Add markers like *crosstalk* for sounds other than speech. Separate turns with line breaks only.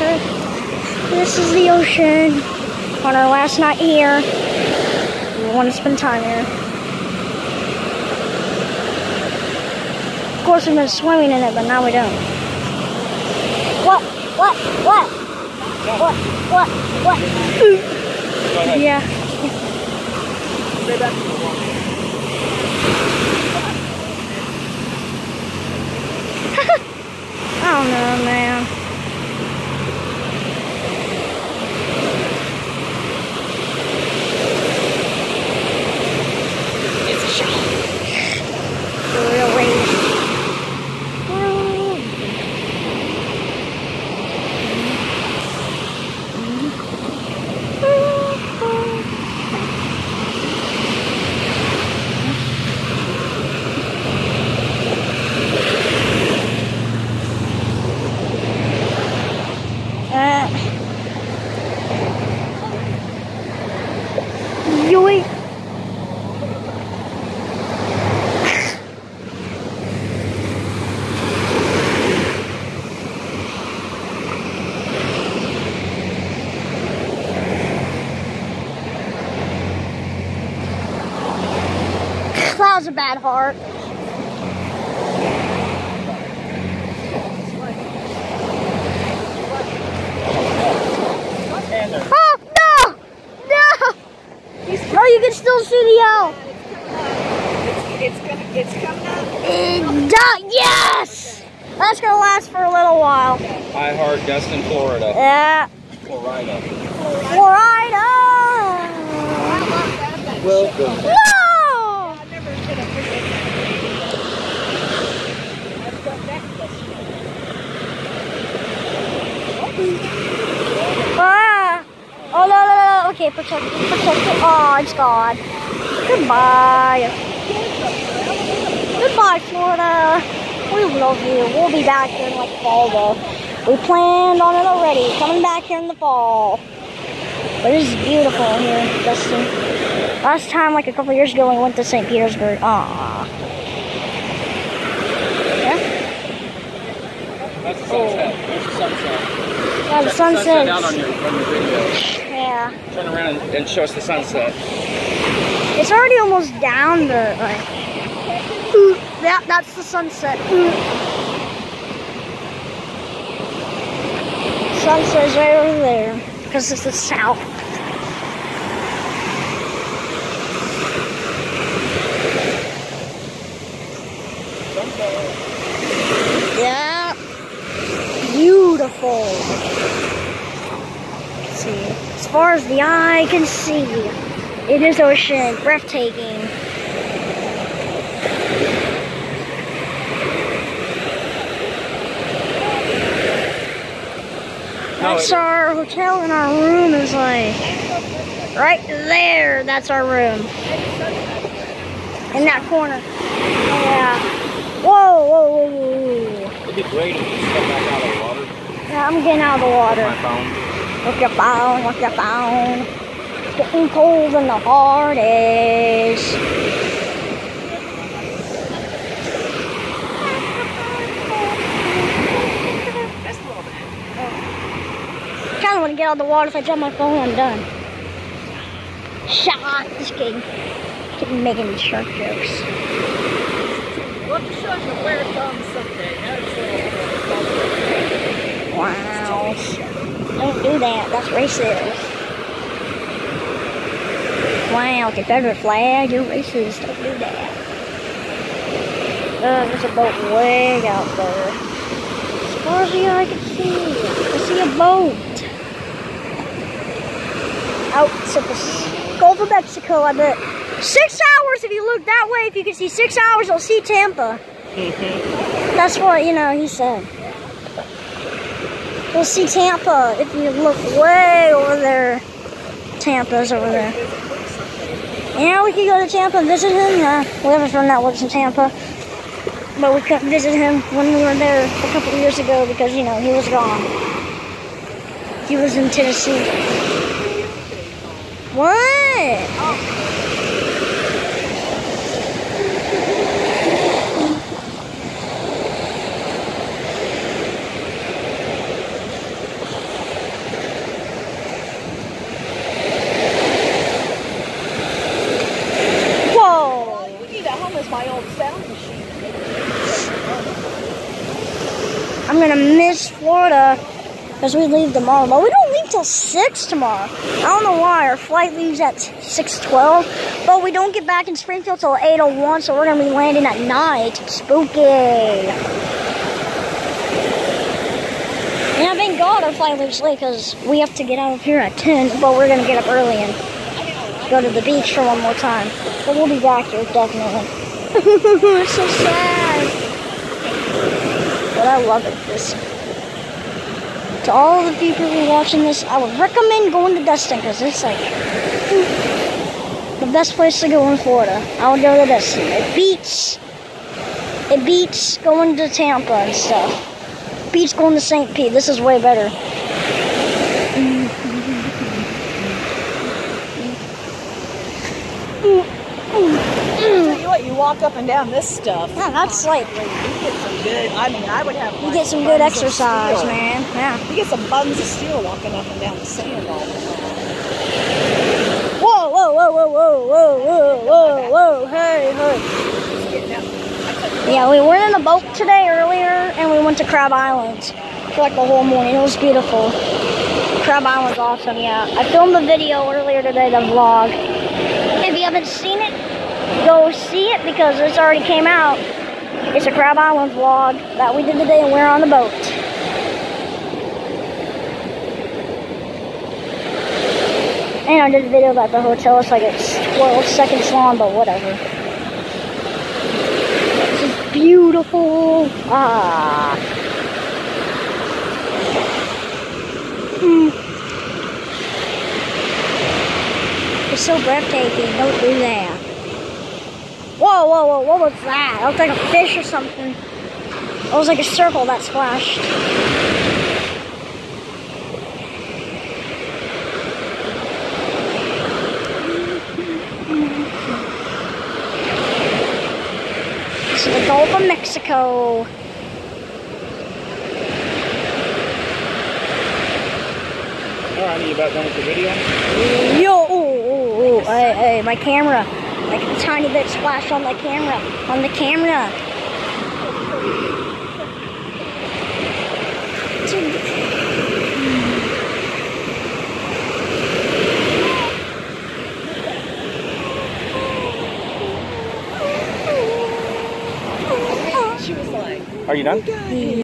This is the ocean. On our last night here, we want to spend time here. Of course, we've been swimming in it, but now we don't. What? What? What? What? What? What? Yeah.
Stay back to the water.
I don't know, man.
It's a show.
The real wave. Uh, yoink. That was a bad heart. Oh, no! No! No, you can still see the owl.
It's gonna, it's coming up.
It do- yes! That's gonna last for a little while.
I heart Destin, Florida.
Yeah.
Florida.
Florida!
Welcome.
No!
I never should have forget that. I've got that
Ah! Oh, no, no, no. Okay, protect it, protect it. Oh, it's gone. Goodbye. Goodbye, Florida. We love you. We'll be back here in like fall, though. We planned on it already. Coming back here in the fall. But it's beautiful here, Destin. Last time, like a couple years ago, we went to St. Petersburg. Aww. Yeah?
That's the sunset. There's the sunset.
Yeah, the
Sunset down on your, on your video.
Yeah.
Turn around and, and show us the sunset.
It's already almost down the like. Ooh, that that's the sunset. Ooh. Sunset is right over there because it's the south. Yeah, Let's see, as far as the eye can see. It is ocean, breathtaking. That's our hotel, and our room is like right there. That's our room. In that corner. Yeah. Whoa, whoa, whoa, whoa, whoa.
It'd be great if you step back out of the water.
Yeah, I'm getting out of the water.
My phone.
Look your phone, look your phone. It's getting cold in the heart is. kind of want to get out of the water. If I drop my phone, I'm done. Shot. Just kidding. Keep making these shark jokes.
We'll just show you where it comes someday. That's
Wow. Don't do that. That's racist. Wow, Confederate flag. You're racist. Don't do that. Uh, there's a boat way out there. As far as the eye can see, I see a boat. Out to the Gulf of Mexico, I bet. Six hours if you look that way. If you can see six hours, you'll see Tampa. That's what, you know, he said. You'll see Tampa if you look way over there. Tampa's over there. Yeah, we could go to Tampa and visit him. Yeah, we have a friend that works in Tampa. But we couldn't visit him when we were there a couple years ago because, you know, he was gone. He was in Tennessee. What? Florida because we leave tomorrow. But we don't leave till 6 tomorrow. I don't know why. Our flight leaves at 6.12. But we don't get back in Springfield till 8.01. So we're going to be landing at night. Spooky. Yeah, thank God our flight leaves late because we have to get out of here at 10. But we're going to get up early and go to the beach for one more time. But we'll be back here, definitely. *laughs* it's so sad. But I love it. This. To all the people who are watching this, I would recommend going to Destin because it's like the best place to go in Florida. I would go to Destin. It beats. It beats going to Tampa and stuff. Beats going to St. Pete. This is way better.
Tell you walk up and down this stuff.
Yeah, that's like
You get some good. I mean, I would have.
you get some good exercise, man. Yeah.
You get some buns of steel walking up and down the sand all the time.
Whoa, whoa, whoa, whoa, whoa, whoa, whoa, whoa, whoa, hey, hey.
Just getting out.
Yeah, we were in a boat today earlier, and we went to Crab Island for like the whole morning. It was beautiful. Crab Island's awesome, yeah. I filmed the video earlier today, the vlog. If you haven't seen it, go see it because it's already came out. It's a Crab Island vlog that we did today, and we're on the boat. And I did a video about the hotel. It's like it's 12 seconds long, but whatever. This is beautiful. Ah. Mm. It's so breathtaking. Don't do that. Whoa, whoa, whoa. What was that? It looked like a fish or something. It was like a circle that splashed. This is the Gulf of Mexico.
Alright, you about done with the video?
Yo, ooh, ooh, ooh. Hey, hey, my camera. Like a tiny bit splash on the camera. On the camera.
She was like,
Are you done? Oh